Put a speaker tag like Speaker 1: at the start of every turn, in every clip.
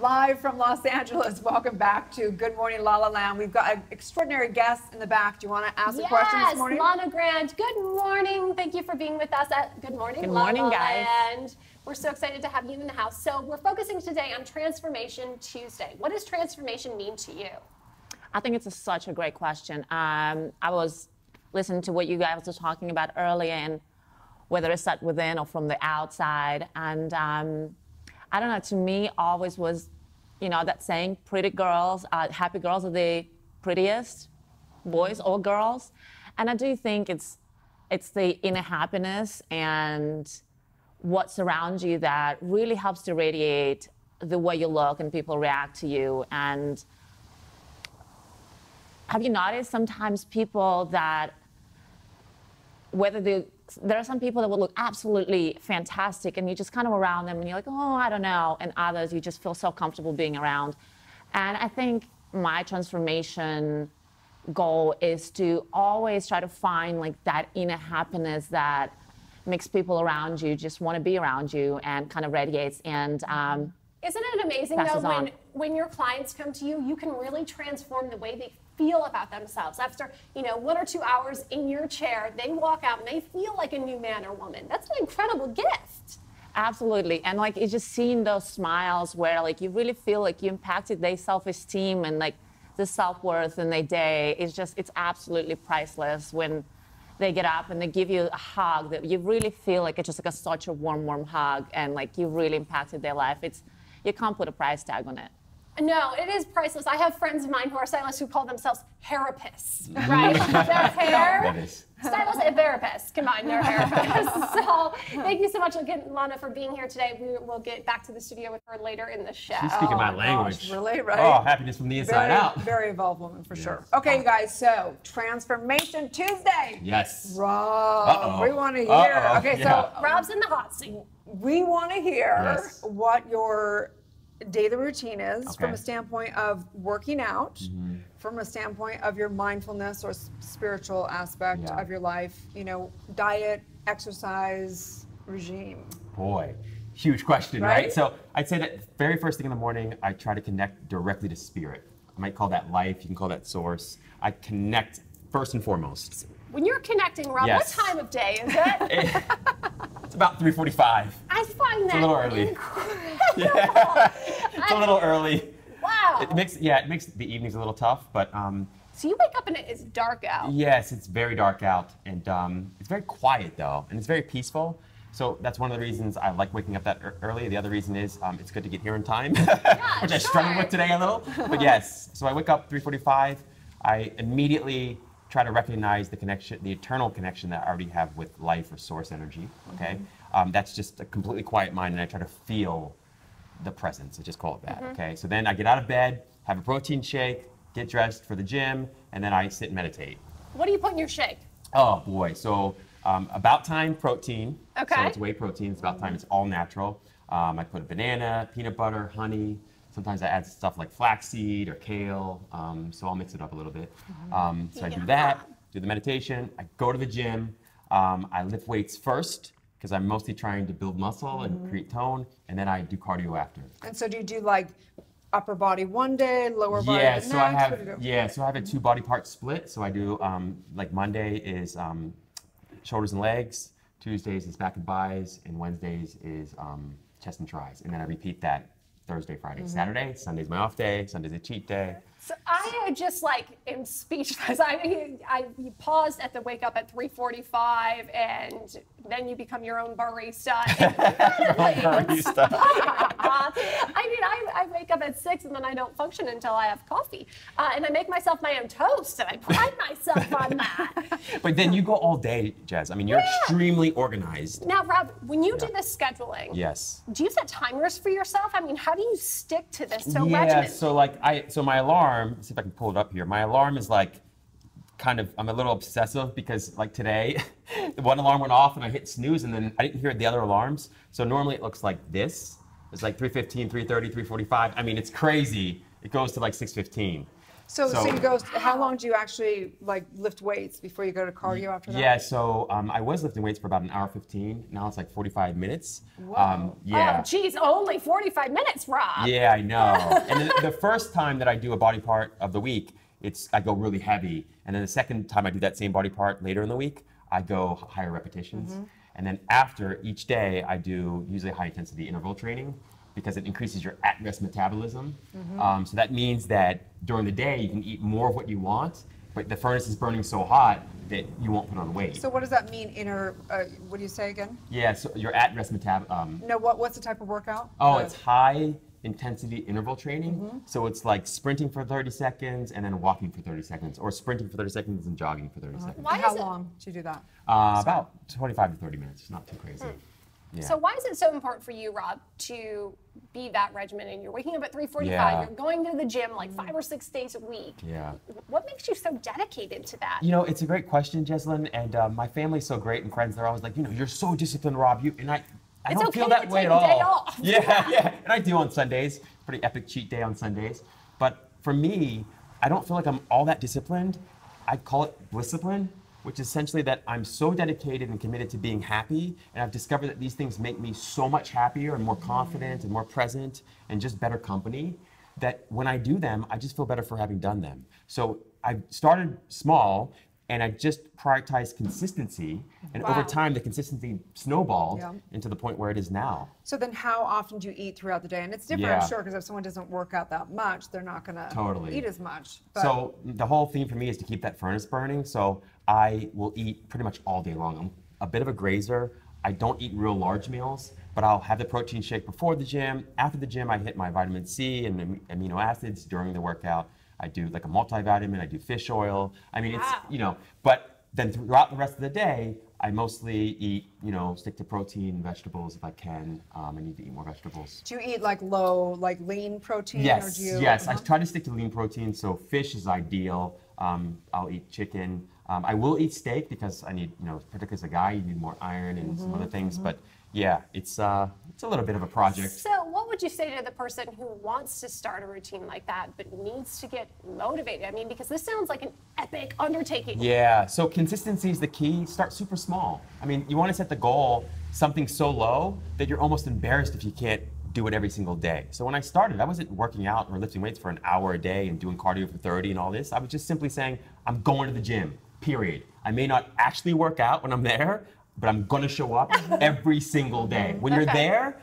Speaker 1: Live from Los Angeles, welcome back to Good Morning La La Land. We've got an extraordinary guest in the back. Do you want to ask
Speaker 2: yes,
Speaker 1: a question this morning?
Speaker 2: Lana Grant. Good morning. Thank you for being with us at Good Morning
Speaker 3: Good
Speaker 2: La
Speaker 3: morning,
Speaker 2: La
Speaker 3: guys.
Speaker 2: Land. We're so excited to have you in the house. So we're focusing today on Transformation Tuesday. What does transformation mean to you?
Speaker 3: I think it's a, such a great question. Um, I was listening to what you guys were talking about earlier, and whether it's set within or from the outside. And um, I don't know. To me, always was, you know, that saying, "Pretty girls, uh, happy girls are the prettiest, boys or girls." And I do think it's it's the inner happiness and what surrounds you that really helps to radiate the way you look and people react to you and have you noticed sometimes people that whether they there are some people that would look absolutely fantastic and you just kind of around them and you're like oh i don't know and others you just feel so comfortable being around and i think my transformation goal is to always try to find like that inner happiness that makes people around you just want to be around you and kind of radiates and um,
Speaker 2: Isn't it amazing though when
Speaker 3: on.
Speaker 2: when your clients come to you, you can really transform the way they feel about themselves. After, you know, one or two hours in your chair, they walk out and they feel like a new man or woman. That's an incredible gift.
Speaker 3: Absolutely. And like it's just seeing those smiles where like you really feel like you impacted their self-esteem and like the self-worth in their day. It's just it's absolutely priceless when they get up and they give you a hug that you really feel like it's just like a such a warm, warm hug and like you really impacted their life. It's you can't put a price tag on it.
Speaker 2: No, it is priceless. I have friends of mine who are stylists who call themselves therapists, right? Their hair.
Speaker 4: That is.
Speaker 2: Stylists and therapists combine their therapists. so thank you so much again, Lana, for being here today. We will get back to the studio with her later in the show.
Speaker 4: She's speaking my
Speaker 1: gosh,
Speaker 4: language.
Speaker 1: really, oh, right?
Speaker 4: Oh, happiness from the inside
Speaker 1: very,
Speaker 4: out.
Speaker 1: very evolved woman for sure. Okay, you guys. So Transformation Tuesday.
Speaker 4: Yes.
Speaker 1: Rob,
Speaker 4: Uh-oh.
Speaker 1: we want to hear.
Speaker 4: Uh-oh.
Speaker 1: Okay,
Speaker 4: Yeah.
Speaker 1: so
Speaker 2: Rob's in the hot seat.
Speaker 1: we want to hear
Speaker 4: Yes.
Speaker 1: what your daily routine is from
Speaker 4: Okay. Mm-hmm.
Speaker 1: a standpoint of working out, from a standpoint of your mindfulness or spiritual aspect
Speaker 4: Yeah.
Speaker 1: of your life, you know, diet, exercise, regime.
Speaker 4: Boy, huge question,
Speaker 1: Right?
Speaker 4: right? So I'd say that very first thing in the morning, I try to connect directly to spirit. I might call that life. You can call that source. I connect first and foremost.
Speaker 2: When you're connecting, Rob,
Speaker 4: Yes.
Speaker 2: what time of day is it?
Speaker 4: It's about 3:45.
Speaker 2: I find that it's
Speaker 4: a little early.
Speaker 2: incredible.
Speaker 4: It's a little early.
Speaker 2: Wow.
Speaker 4: It makes yeah, it makes the evenings a little tough, but um,
Speaker 2: so you wake up and it is dark out.
Speaker 4: Yes, it's very dark out, and um, it's very quiet though, and it's very peaceful. So that's one of the reasons I like waking up that early. The other reason is um, it's good to get here in time, which I struggled with today a little. But yes, so I wake up 3:45. I immediately try to recognize the connection, the eternal connection that I already have with life or source energy. Okay, um, that's just a completely quiet mind, and I try to feel the presence. I just call it that. Okay, so then I get out of bed, have a protein shake, get dressed for the gym, and then I sit and meditate.
Speaker 2: What do you put in your shake?
Speaker 4: Oh boy, so um, about time protein.
Speaker 2: Okay.
Speaker 4: So it's whey protein. It's about time. It's all natural. Um, I put a banana, peanut butter, honey. Sometimes I add stuff like flaxseed or kale. Um, so I'll mix it up a little bit. Um, so I do that. Do the meditation. I go to the gym. Um, I lift weights first because I'm mostly trying to build muscle and create tone, and then I do cardio after.
Speaker 1: And so do you do like upper body one day, lower body
Speaker 4: Yeah,
Speaker 1: the
Speaker 4: so I have
Speaker 1: do do?
Speaker 4: yeah, so I have a two body part split. So I do um, like Monday is um, shoulders and legs, Tuesdays is back and buys, and Wednesdays is um, chest and tries, and then I repeat that Thursday, Friday,
Speaker 1: Mm-hmm.
Speaker 4: Saturday. Sunday's my off day. Sunday's a cheat day.
Speaker 2: So I just like am speechless. I, I you paused at the wake up at 3:45, and then you become your own barista.
Speaker 4: Barista.
Speaker 2: I mean, I, I wake up at six and then I don't function until I have coffee. Uh, and I make myself my own toast and I pride myself on that.
Speaker 4: But then you go all day, Jazz. I mean, you're
Speaker 2: Yeah.
Speaker 4: extremely organized.
Speaker 2: Now, Rob, when you do the scheduling,
Speaker 4: Yes.
Speaker 2: do you set timers for yourself? I mean, how do you stick to this so
Speaker 4: yeah,
Speaker 2: regimented?
Speaker 4: so like I so my alarm, let's see if I can pull it up here. My alarm is like kind of I'm a little obsessive because like today the one alarm went off and I hit snooze and then I didn't hear the other alarms. So normally it looks like this. It's like 315, 330, 345. I mean, it's crazy. It goes to like 615.
Speaker 1: So, so, you go. How long do you actually like lift weights before you go to cardio after that?
Speaker 4: Yeah, so um, I was lifting weights for about an hour 15. Now it's like 45 minutes.
Speaker 1: Whoa.
Speaker 4: Um, yeah.
Speaker 2: Oh, geez, only 45 minutes, Rob.
Speaker 4: Yeah, I know. and then the first time that I do a body part of the week, it's I go really heavy, and then the second time I do that same body part later in the week, I go higher repetitions.
Speaker 1: Mm-hmm.
Speaker 4: And then after each day, I do usually high intensity interval training because it increases your at rest metabolism.
Speaker 1: Mm-hmm.
Speaker 4: Um, so that means that during the day, you can eat more of what you want, but the furnace is burning so hot that you won't put on weight.
Speaker 1: So what does that mean? Inner? Uh, what do you say again?
Speaker 4: yeah, so your at rest metab. Um,
Speaker 1: No. What? What's the type of workout?
Speaker 4: Oh,
Speaker 1: Uh,
Speaker 4: it's high intensity interval training.
Speaker 1: Mm-hmm.
Speaker 4: So it's like sprinting for 30 seconds and then walking for 30 seconds, or sprinting for 30 seconds and jogging for 30
Speaker 1: Uh-huh.
Speaker 4: seconds.
Speaker 2: Why
Speaker 1: How
Speaker 2: is it-
Speaker 1: long do you do that?
Speaker 4: Uh, about 25 to 30 minutes, It's not too crazy. Yeah.
Speaker 2: So why is it so important for you, Rob, to be that regimented? And you're waking up at 3:45.
Speaker 4: Yeah.
Speaker 2: You're going to the gym like five or six days a week.
Speaker 4: yeah.
Speaker 2: What makes you so dedicated to that?
Speaker 4: You know, it's a great question, Jeslyn, and uh, my family's so great and friends. They're always like, you know, you're so disciplined, Rob. You and I. I
Speaker 2: It's
Speaker 4: don't
Speaker 2: okay
Speaker 4: feel
Speaker 2: to
Speaker 4: that way
Speaker 2: take
Speaker 4: at all.
Speaker 2: off.
Speaker 4: Yeah, yeah, and I do on Sundays. Pretty epic cheat day on Sundays. But for me, I don't feel like I'm all that disciplined. I call it discipline, which is essentially that I'm so dedicated and committed to being happy, and I've discovered that these things make me so much happier and more confident and more present and just better company that when I do them, I just feel better for having done them. So I started small and I just prioritized consistency, and over time, the consistency snowballed
Speaker 1: Yeah.
Speaker 4: into the point where it is now.
Speaker 1: So then, how often do you eat throughout the day? And it's different,
Speaker 4: Yeah.
Speaker 1: I'm sure, because if someone doesn't work out that much, they're not going to
Speaker 4: Totally.
Speaker 1: eat as much. But
Speaker 4: So the whole theme for me is to keep that furnace burning. So I will eat pretty much all day long. I'm a bit of a grazer. I don't eat real large meals, but I'll have the protein shake before the gym. After the gym, I hit my vitamin C and amino acids during the workout. I do like a multivitamin. I do fish oil. I mean, it's you know, but then throughout the rest of the day, I mostly eat, you know, stick to protein, and vegetables if I can. Um, I need to eat more vegetables.
Speaker 1: do you eat like low, like lean protein? or
Speaker 4: Yes,
Speaker 1: do you,
Speaker 4: yes. I
Speaker 1: uh-huh.
Speaker 4: try to stick to lean protein, so fish is ideal. Um, I'll eat chicken. Um, I will eat steak because I need, you know, particularly as a guy, you need more iron and some other
Speaker 1: Mm-hmm,
Speaker 4: things. But yeah, it's uh, it's a little bit of a project.
Speaker 2: So, what would you say to the person who wants to start a routine like that but needs to get motivated? I mean, because this sounds like an epic undertaking.
Speaker 4: Yeah, so consistency is the key. Start super small. I mean, you want to set the goal something so low that you're almost embarrassed if you can't do it every single day. So when I started, I wasn't working out or lifting weights for an hour a day and doing cardio for 30 and all this. I was just simply saying, I'm going to the gym, period. I may not actually work out when I'm there, but I'm going to show up every single day. When you're there,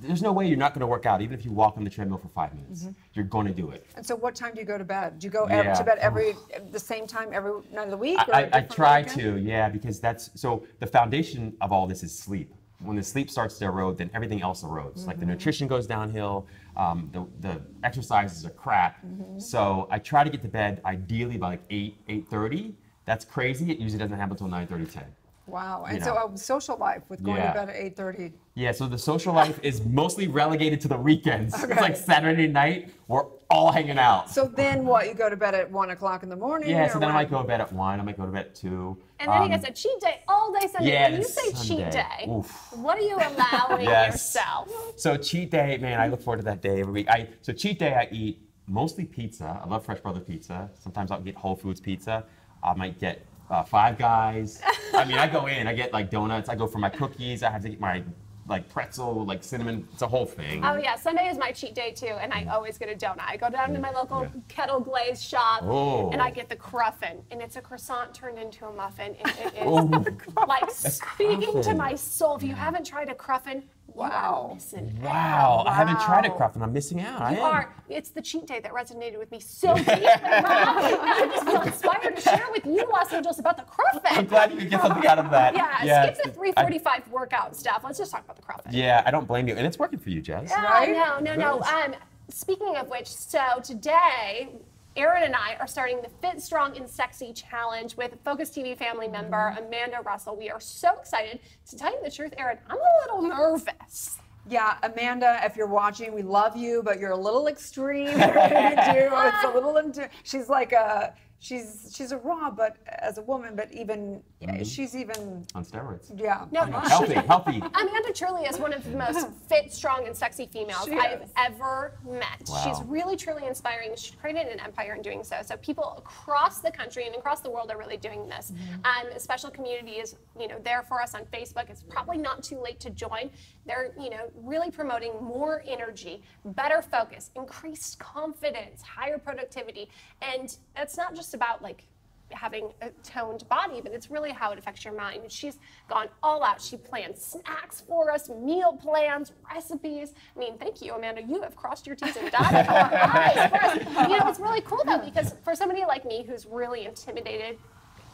Speaker 4: there's no way you're not going to work out, even if you walk on the treadmill for five minutes. You're going to do it.
Speaker 1: And so, what time do you go to bed? Do you go
Speaker 4: Yeah.
Speaker 1: to bed every the same time every night of the week?
Speaker 4: I, I, try
Speaker 1: weekend?
Speaker 4: to, yeah, because that's so the foundation of all this is sleep. When the sleep starts to erode, then everything else erodes. Like the
Speaker 1: Mm-hmm.
Speaker 4: nutrition goes downhill, um, the, the exercises are crap.
Speaker 1: Mm-hmm.
Speaker 4: So I try to get to bed ideally by like 8, 8.30. That's crazy. It usually doesn't happen until 9.30, 10.
Speaker 1: Wow. And
Speaker 4: you
Speaker 1: so,
Speaker 4: know.
Speaker 1: uh, social life with going
Speaker 4: Yeah.
Speaker 1: to bed at 8:30.
Speaker 4: Yeah, so the social life is mostly relegated to the weekends.
Speaker 1: Okay.
Speaker 4: It's like Saturday night, we're all hanging out.
Speaker 1: So then, what? You go to bed at one o'clock in the morning?
Speaker 4: yeah, so then I might go to bed at 1, I might go to bed at 2.
Speaker 2: And then he
Speaker 4: Um,
Speaker 2: gets a cheat day all day Sunday.
Speaker 4: yeah,
Speaker 2: when you
Speaker 4: it's
Speaker 2: say cheat day,
Speaker 4: Oof.
Speaker 2: what are you allowing
Speaker 4: Yes.
Speaker 2: yourself?
Speaker 4: So cheat day, man, I look forward to that day every week. I so cheat day, I eat mostly pizza. I love Fresh Brother pizza. Sometimes I'll get Whole Foods pizza. I might get uh, Five Guys. I mean, I go in, I get like donuts. I go for my cookies. I have to get my like pretzel, like cinnamon. It's a whole thing.
Speaker 2: Oh yeah, Sunday is my cheat day too, and I always get a donut. I go down to my local
Speaker 4: Yeah.
Speaker 2: kettle glaze shop,
Speaker 4: Oh.
Speaker 2: and I get the cruffin, and it's a croissant turned into a muffin, and it is
Speaker 4: Oh.
Speaker 2: like speaking to my soul. If you haven't tried a cruffin, you
Speaker 1: Wow.
Speaker 2: missing
Speaker 4: wow, I haven't tried a
Speaker 1: Wow.
Speaker 4: cruffin. I'm missing out. I
Speaker 2: You
Speaker 4: am.
Speaker 2: are. It's the cheat day that resonated with me so deep. I just feel inspired to share with you, Los Angeles, about the
Speaker 4: I'm glad you could get something out of that.
Speaker 2: Yeah, skip the
Speaker 4: it's-
Speaker 2: 345 workout stuff. Let's just talk about the cruffin.
Speaker 4: Yeah, I don't blame you, and it's working for you, Jess.
Speaker 2: Ah,
Speaker 1: Right?
Speaker 2: no, no, no.
Speaker 4: Good.
Speaker 2: Um, speaking of which, so today, Erin and I are starting the Fit Strong and Sexy Challenge with Focus TV family member mm-hmm. Amanda Russell. We are so excited. To tell you the truth, Erin, I'm a little nervous.
Speaker 1: Yeah, Amanda, if you're watching, we love you, but you're a little extreme. what you do, it's a little. Into, she's like a she's she's a raw, but as a woman, but even
Speaker 4: Mm-hmm.
Speaker 1: she's even
Speaker 4: On steroids.
Speaker 1: yeah.
Speaker 2: No,
Speaker 1: I.
Speaker 4: Healthy, healthy.
Speaker 2: Amanda truly is one of the most fit, strong, and sexy females
Speaker 1: She
Speaker 2: I have ever met.
Speaker 4: Wow.
Speaker 2: She's really, truly inspiring. She created an empire in doing so. So people across the country and across the world are really doing this.
Speaker 1: Mm-hmm.
Speaker 2: Um, a special community is, you know, there for us on Facebook. It's probably not too late to join. They're, you know, really promoting more energy, better focus, increased confidence, higher productivity, and it's not just about like having a toned body, but it's really how it affects your mind. And she's gone all out. She planned snacks for us, meal plans, recipes. I mean, thank you, Amanda. You have crossed your T's and dotted our I's for us. You know, it's really cool though, because for somebody like me who's really intimidated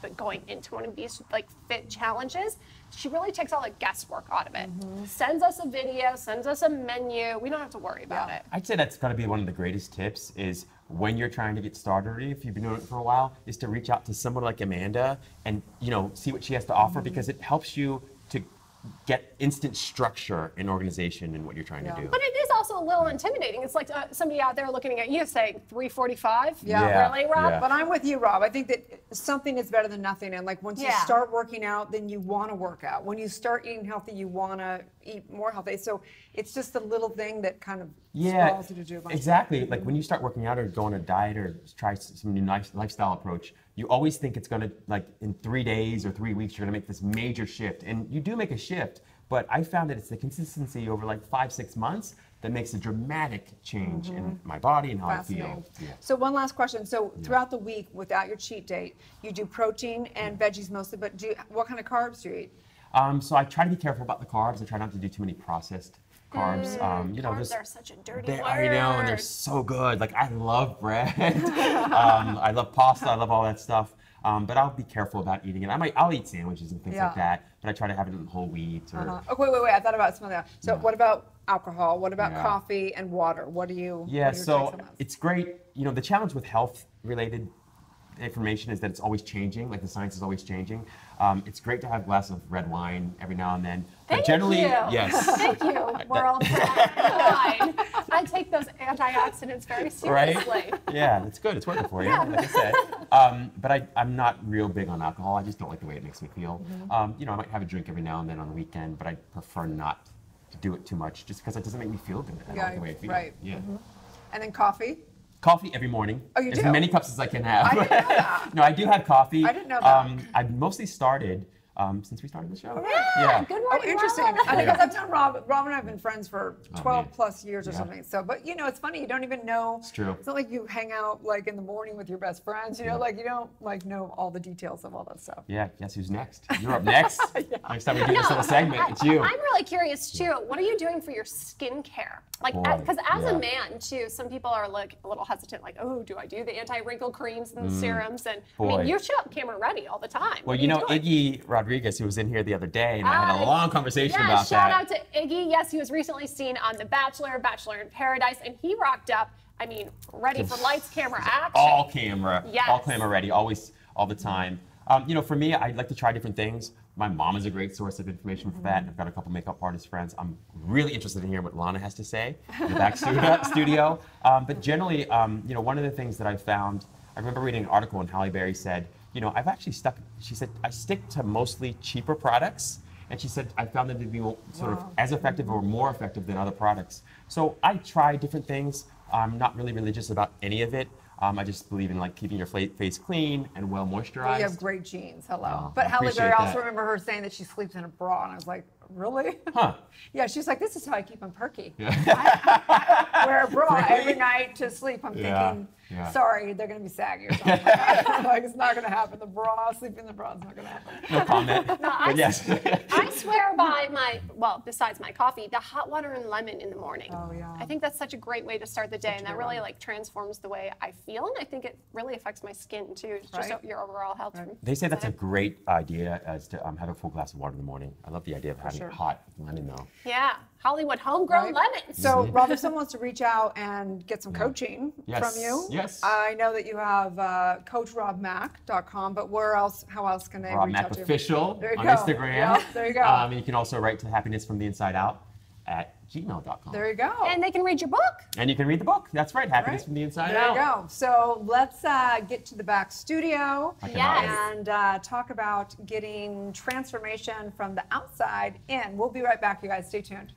Speaker 2: but going into one of these like fit challenges, she really takes all the guesswork out of it. Mm-hmm. Sends us a video, sends us a menu. We don't have to worry about
Speaker 1: Yeah.
Speaker 2: it.
Speaker 4: I'd say that's got to be one of the greatest tips is when you're trying to get started, or if you've been doing it for a while, is to reach out to someone like Amanda and you know see what she has to offer because it helps you to get instant structure and organization in what you're trying
Speaker 1: Yeah.
Speaker 4: to do.
Speaker 2: But it is also a little intimidating. It's like uh, somebody out there looking at you saying 345.
Speaker 1: Yeah.
Speaker 4: Yeah.
Speaker 2: Really, Rob?
Speaker 4: Yeah.
Speaker 1: But I'm with you, Rob. I think that something is better than nothing. And like once you start working out, then you want to work out. When you start eating healthy, you want to eat more healthy. So it's just a little thing that kind of
Speaker 4: yeah,
Speaker 1: you to do a bunch of
Speaker 4: exactly. Like when you start working out or go on a diet or try some new life, lifestyle approach, you always think it's gonna like in three days or three weeks you're gonna make this major shift, and you do make a shift. But I found that it's the consistency over like five six months that makes a dramatic change in my body and how I feel. Yeah.
Speaker 1: So one last question. So throughout the week, without your cheat date, you do protein and veggies mostly. But do you, what kind of carbs do you eat?
Speaker 4: Um, so I try to be careful about the carbs. I try not to do too many processed carbs. um, you know,
Speaker 2: carbs are such a dirty
Speaker 4: They,
Speaker 2: word.
Speaker 4: I know, and they're so good. Like I love bread. um, I love pasta. I love all that stuff. Um, but I'll be careful about eating it. I might, I'll eat sandwiches and things
Speaker 1: Yeah.
Speaker 4: like that. But I try to have it in whole wheat or.
Speaker 1: Uh, oh, wait, wait, wait. I thought about something else. So what about alcohol? What about
Speaker 4: Yeah.
Speaker 1: coffee and water? What do you?
Speaker 4: Yeah,
Speaker 1: what are
Speaker 4: so
Speaker 1: takes on those?
Speaker 4: it's great. You know, the challenge with health related information is that it's always changing, like the science is always changing. Um, it's great to have a glass of red wine every now and then.
Speaker 2: Thank
Speaker 4: but generally,
Speaker 2: you.
Speaker 4: yes.
Speaker 2: Thank you, world. Wine. I take those antioxidants very seriously.
Speaker 4: right?
Speaker 2: seriously.
Speaker 4: Yeah, that's good. It's working for you, like I said. Um, but I, I'm not real big on alcohol. I just don't like the way it makes me feel.
Speaker 1: Mm-hmm.
Speaker 4: Um, you know, I might have a drink every now and then on the weekend, but I prefer not to do it too much just because it doesn't make me feel good. I don't like the way I feel.
Speaker 1: right.
Speaker 4: Yeah.
Speaker 1: and then coffee.
Speaker 4: Coffee every morning.
Speaker 1: Oh, you
Speaker 4: as
Speaker 1: do?
Speaker 4: many cups as I can have.
Speaker 1: I didn't know that.
Speaker 4: no, I do have coffee.
Speaker 1: I didn't know that.
Speaker 4: Um, I've mostly started um, since we started the show.
Speaker 2: Yeah, good
Speaker 1: Oh, interesting.
Speaker 2: Rob.
Speaker 1: I because I've known Rob. Rob and I have been friends for 12
Speaker 4: Oh,
Speaker 1: plus years or
Speaker 4: Yeah.
Speaker 1: something. So, but you know, it's funny. You don't even know.
Speaker 4: It's true.
Speaker 1: It's not like you hang out like in the morning with your best friends. You know, like you don't like know all the details of all that stuff.
Speaker 4: Yeah, guess who's next? You're up next. Next time we do this little segment,
Speaker 2: I-
Speaker 4: it's you.
Speaker 2: I'm really curious too. What are you doing for your skincare? Like, because as
Speaker 4: yeah.
Speaker 2: a man too, some people are like a little hesitant, like, oh, do I do the anti-wrinkle creams and serums? And I
Speaker 4: Mm.
Speaker 2: Mean, you show up camera ready all the time.
Speaker 4: Well,
Speaker 2: What
Speaker 4: you know,
Speaker 2: doing?
Speaker 4: Iggy Rodriguez, who was in here the other day, and I had a
Speaker 2: Uh,
Speaker 4: long conversation
Speaker 2: yeah,
Speaker 4: about
Speaker 2: shout
Speaker 4: that.
Speaker 2: Shout out to Iggy. Yes, he was recently seen on The Bachelor, Bachelor in Paradise, and he rocked up. I mean, ready for lights, camera, action.
Speaker 4: all camera,
Speaker 2: Yes.
Speaker 4: all camera ready, always, all the time. Um, you know, for me, I like to try different things. My mom is a great source of information for that. and I've got a couple makeup artist friends. I'm really interested in hearing what Lana has to say in the back studio. Um, but generally, um, you know, one of the things that I found, I remember reading an article and Halle Berry said, you know, I've actually stuck. She said I stick to mostly cheaper products. And she said, I found them to be sort of as effective or more effective than other products. So I try different things. I'm not really religious about any of it. Um, I just believe in like keeping your face clean and well moisturized.
Speaker 1: You have great genes. Hello.
Speaker 4: Oh,
Speaker 1: but
Speaker 4: I
Speaker 1: Halle Berry, I also remember her saying that she sleeps in a bra, and I was like, really?
Speaker 4: Huh.
Speaker 1: yeah, she's like, this is how I keep them perky.
Speaker 4: Yeah.
Speaker 1: I wear a bra
Speaker 4: Really?
Speaker 1: every night to sleep. I'm
Speaker 4: Yeah,
Speaker 1: thinking,
Speaker 4: yeah.
Speaker 1: sorry, they're going to be saggy or something. like, it's not going to happen. The bra, sleeping in the bra is not going to happen.
Speaker 4: no comment.
Speaker 2: I
Speaker 4: yes.
Speaker 2: I swear by my, well, besides my coffee, the hot water and lemon in the morning.
Speaker 1: Oh, yeah.
Speaker 2: I think that's such a great way to start the day, and that really
Speaker 1: one.
Speaker 2: like transforms the way I feel, and I think it really affects my skin too, just
Speaker 1: Right.
Speaker 2: your overall health. from
Speaker 4: They say that's a great idea as to um, have a full glass of water in the morning. I love the idea of having
Speaker 1: sure.
Speaker 4: hot with lemon though.
Speaker 2: Yeah, Hollywood homegrown
Speaker 1: Right.
Speaker 2: lemons.
Speaker 1: So, Rob, if someone wants to reach out and get some coaching
Speaker 4: Yes,
Speaker 1: from you,
Speaker 4: yes.
Speaker 1: I know that you have uh, coachrobmack.com, but where else, how else can they
Speaker 4: Rob
Speaker 1: reach
Speaker 4: Mack
Speaker 1: out to you?
Speaker 4: official
Speaker 1: There you
Speaker 4: on
Speaker 1: go.
Speaker 4: Instagram.
Speaker 1: Yeah, there you go.
Speaker 4: Um, and you can also write to Happiness from the Inside Out at gmail.com.
Speaker 1: There you go.
Speaker 2: And they can read your book.
Speaker 4: And you can read the book. That's right, Happiness
Speaker 1: Right.
Speaker 4: from the Inside
Speaker 1: There
Speaker 4: Out.
Speaker 1: you go. So let's uh, get to the back studio
Speaker 4: Yes.
Speaker 1: and uh, talk about getting transformation from the outside in. We'll be right back, you guys. Stay tuned.